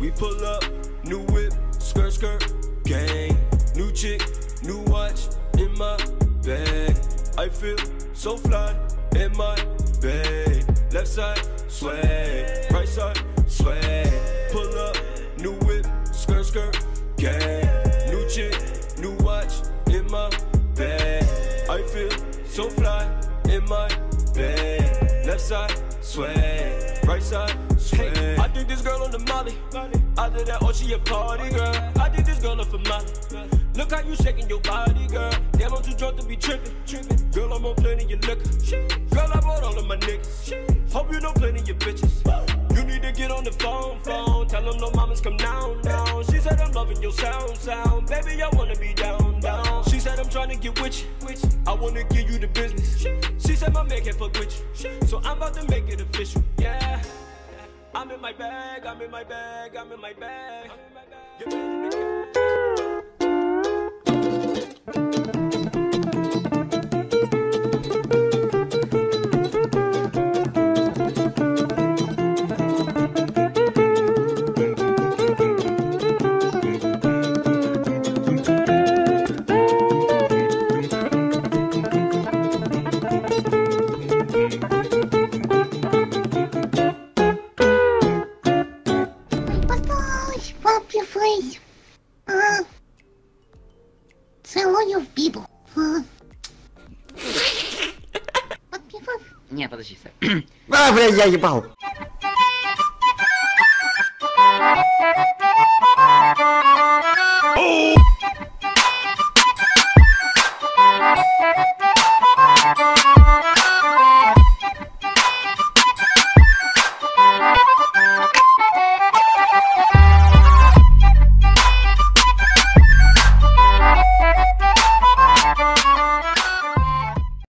We pull up, new whip, skirt, skirt, gang. New chick, new watch in my bag. I feel so fly in my bag. Left side, swag. Right side, swag. Pull up, new whip, skirt, skirt, gang. New chick, new watch in my bag. I feel so fly in my bag. Left side, swag. Right side, swag. Hey, I the molly. After that, oh, she a party girl. I did this girl up for molly. Look how you shaking your body, girl. Damn, I'm too drunk to be tripping. Girl, I'm on plenty your liquor. Girl, I bought all of my niggas. Hope you know plenty your bitches. You need to get on the phone, phone. Tell them no mamas come down, down. She said I'm loving your sound, sound. Baby, I wanna be down, down. She said I'm trying to get with you. I wanna give you the business. She said my man can't fuck with you. So I'm about to make. I'm in my bag, I'm in my bag, I'm in my bag. папі фейс. А. Целую в бибу. А. Папі фейс. Не, подожди, Сэр. А, блядь, я ебал.